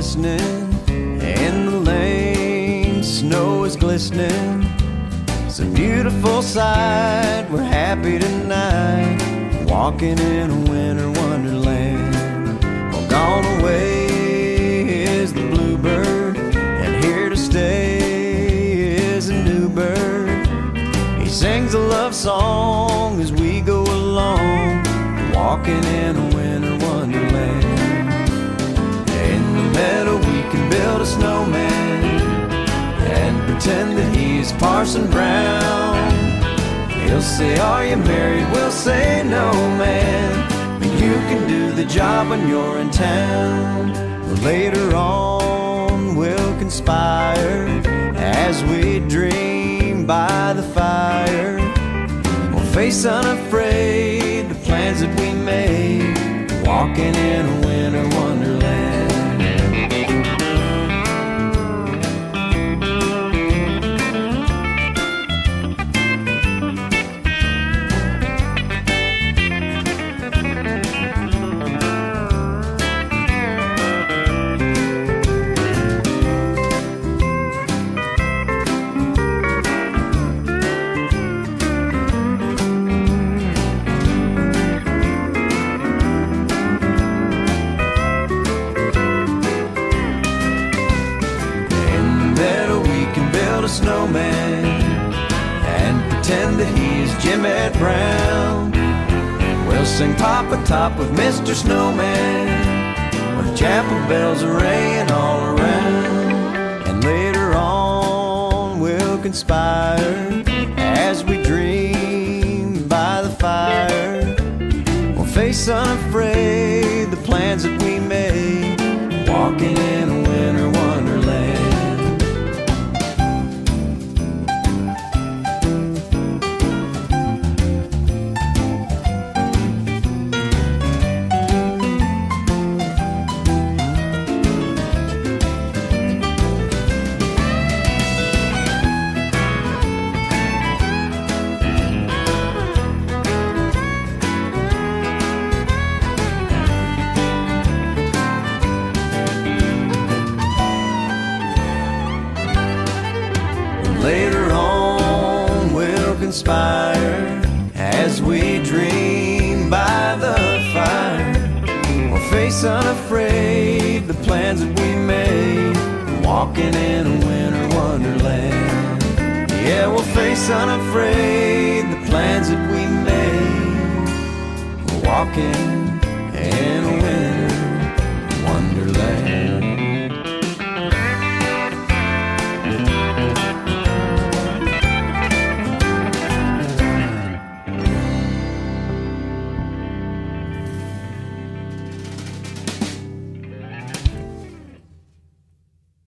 listening. In the lane, snow is glistening. It's a beautiful sight. We're happy tonight, walking in a winter wonderland. Well, gone away is the bluebird, and here to stay is a new bird. He sings a love song as we go along, walking in a pretend that he's Parson Brown. He'll say, Are you married? We'll say, No, man. But you can do the job when you're in town. Later on, we'll conspire as we dream by the fire. We'll face unafraid the plans that we made, walking in a winter wonderland. Build a snowman and pretend that he's Jim Ed Brown. We'll sing Papa Top with Mr. Snowman with chapel bells are ringing all around. And later on, we'll conspire as we dream by the fire. We'll face unafraid the plans that we made, walking in we'll as we dream by the fire. We'll face unafraid the plans that we made, walking in a winter wonderland. Yeah, we'll face unafraid the plans that we made, walking in a winter